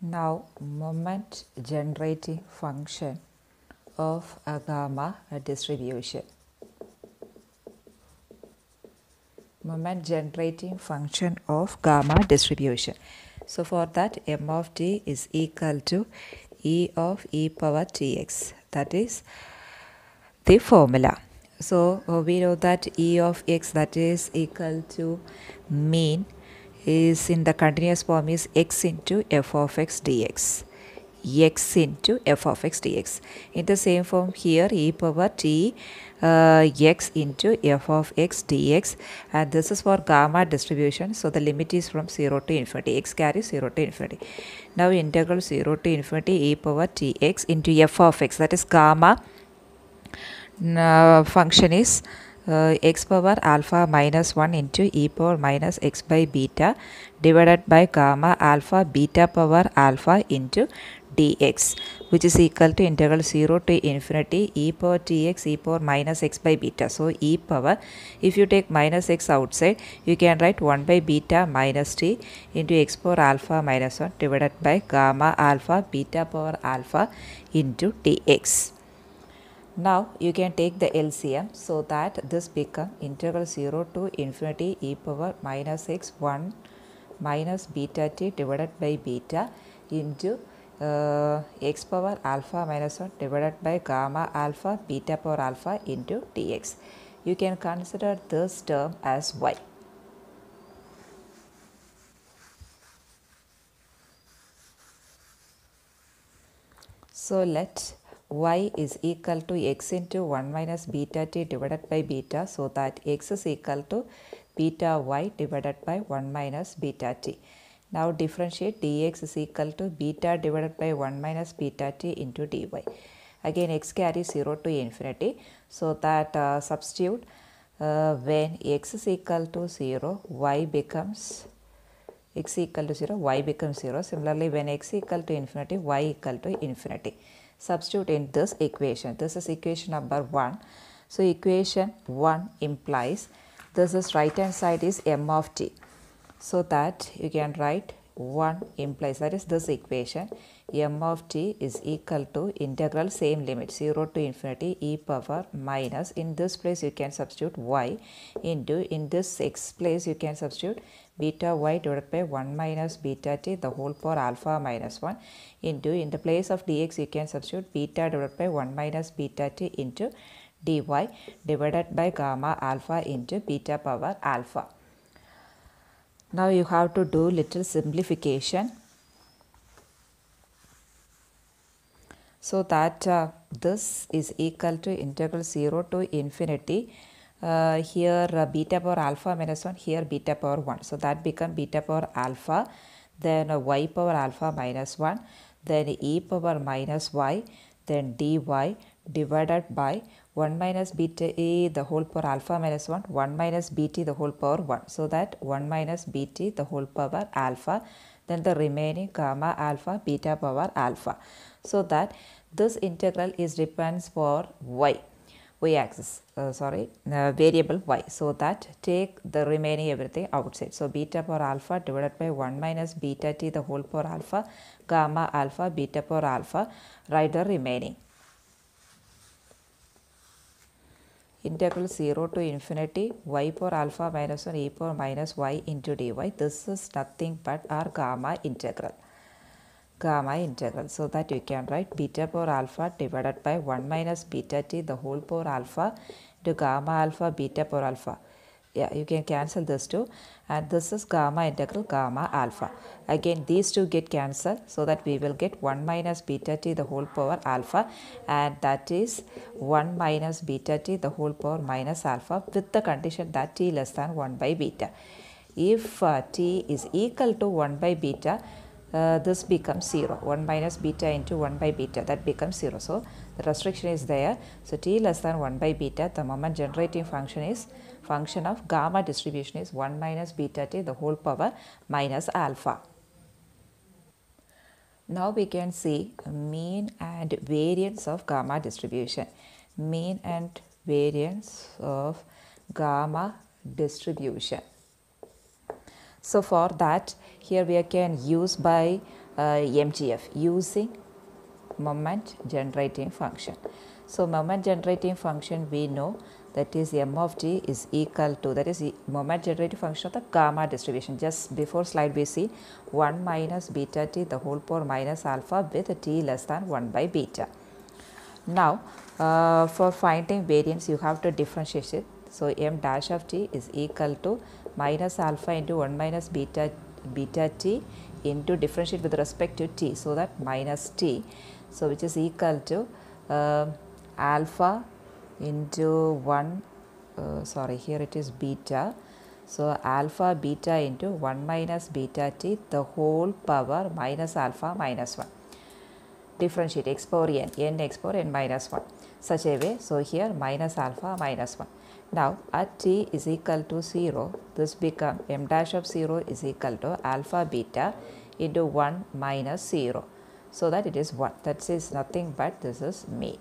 Now moment generating function of a gamma distribution. Moment generating function of gamma distribution. So for that m of t is equal to e of e power tx. That is the formula. So we know that e of x that is equal to mean is in the continuous form is x into f of x dx. X into f of x dx. In the same form here e power t uh, x into f of x dx. And this is for gamma distribution. So the limit is from 0 to infinity. X carries 0 to infinity. Now integral 0 to infinity e power tx into f of x. That is gamma. Uh, function is uh, x power alpha minus 1 into e power minus x by beta divided by gamma alpha beta power alpha into dx which is equal to integral 0 to infinity e power tx e power minus x by beta. So e power if you take minus x outside you can write 1 by beta minus t into x power alpha minus 1 divided by gamma alpha beta power alpha into dx. Now you can take the LCM so that this become integral 0 to infinity e power minus x 1 minus beta t divided by beta into uh, x power alpha minus 1 divided by gamma alpha beta power alpha into dx. You can consider this term as y. So let y is equal to x into 1 minus beta t divided by beta so that x is equal to beta y divided by 1 minus beta t. Now differentiate dx is equal to beta divided by 1 minus beta t into dy. Again x carries 0 to infinity so that uh, substitute uh, when x is equal to 0 y becomes x equal to 0 y becomes 0 similarly when x equal to infinity y equal to infinity substitute in this equation. This is equation number 1 so equation 1 implies this is right hand side is m of t. So that you can write 1 implies that is this equation m of t is equal to integral same limit 0 to infinity e power minus in this place you can substitute y into in this x place you can substitute beta y divided by 1 minus beta t the whole power alpha minus 1 into in the place of dx you can substitute beta divided by 1 minus beta t into dy divided by gamma alpha into beta power alpha now you have to do little simplification. So that uh, this is equal to integral 0 to infinity. Uh, here uh, beta power alpha minus 1 here beta power 1 so that become beta power alpha then uh, y power alpha minus 1 then e power minus y then dy divided by 1 minus beta a the whole power alpha minus 1 1 minus bt the whole power 1 so that 1 minus bt the whole power alpha then the remaining gamma alpha beta power alpha. So that this integral is depends for y y axis uh, sorry uh, variable y. So that take the remaining everything outside. So beta power alpha divided by 1 minus beta t the whole power alpha gamma alpha beta power alpha write the remaining integral 0 to infinity y power alpha minus 1 e power minus y into dy. This is nothing but our gamma integral. Gamma integral. So that you can write beta power alpha divided by 1 minus beta t the whole power alpha to gamma alpha beta power alpha yeah you can cancel this too. And this is gamma integral gamma alpha. Again these two get cancelled so that we will get 1 minus beta t the whole power alpha. And that is 1 minus beta t the whole power minus alpha with the condition that t less than 1 by beta. If uh, t is equal to 1 by beta uh, this becomes 0 1 minus beta into 1 by beta. That becomes 0 so the restriction is there. So t less than 1 by beta the moment generating function is function of gamma distribution is 1 minus beta t the whole power minus alpha. Now we can see mean and variance of gamma distribution. Mean and variance of gamma distribution so for that here we can use by uh, MGF using moment generating function. So, moment generating function we know that is m of t is equal to that is moment generating function of the gamma distribution. Just before slide we see 1 minus beta t the whole power minus alpha with t less than 1 by beta. Now, uh, for finding variance you have to differentiate it. So, m dash of t is equal to minus alpha into 1 minus beta beta t into differentiate with respect to t. So, that minus t. So, which is equal to uh, alpha into 1 uh, sorry here it is beta. So, alpha beta into 1 minus beta t the whole power minus alpha minus 1 differentiate x power n n x power n minus 1 such a way. So, here minus alpha minus 1. Now, at t is equal to 0 this become m dash of 0 is equal to alpha beta into 1 minus 0. So, that it is 1 that is nothing but this is mean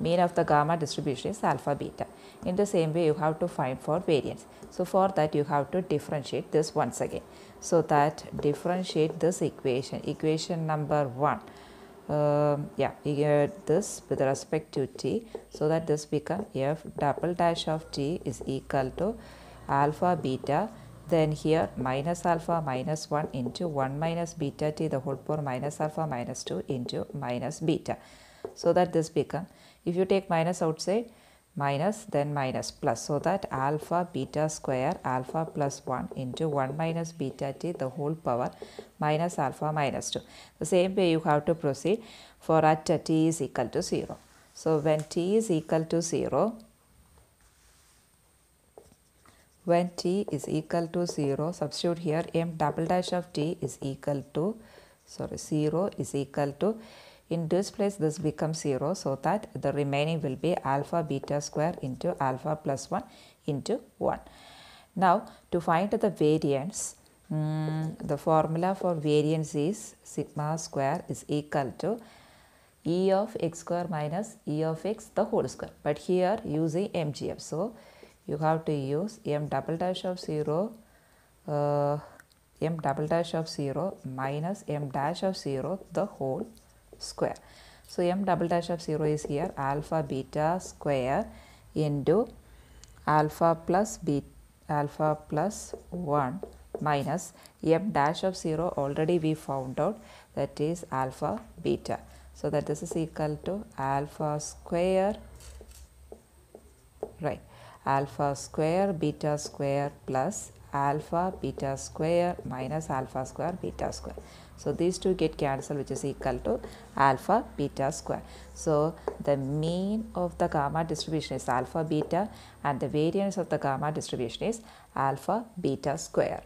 mean of the gamma distribution is alpha beta. In the same way you have to find for variance. So, for that you have to differentiate this once again. So, that differentiate this equation, equation number 1. Um, yeah, we get this with respect to t. So, that this become f double dash of t is equal to alpha beta then here minus alpha minus 1 into 1 minus beta t the whole power minus alpha minus 2 into minus beta. So, that this become if you take minus outside, minus then minus plus. So that alpha beta square alpha plus 1 into 1 minus beta t the whole power minus alpha minus 2. The same way you have to proceed for at t is equal to 0. So when t is equal to 0, when t is equal to 0, substitute here m double dash of t is equal to, sorry 0 is equal to in this place this becomes 0 so that the remaining will be alpha beta square into alpha plus 1 into 1. Now to find the variance um, the formula for variance is sigma square is equal to e of x square minus e of x the whole square but here using MGF. So you have to use m double dash of 0 uh, m double dash of 0 minus m dash of 0 the whole square. So, m double dash of 0 is here alpha beta square into alpha plus beta alpha plus 1 minus m dash of 0 already we found out that is alpha beta. So, that this is equal to alpha square right alpha square beta square plus alpha beta square minus alpha square beta square. So, these two get cancelled which is equal to alpha beta square. So, the mean of the gamma distribution is alpha beta and the variance of the gamma distribution is alpha beta square.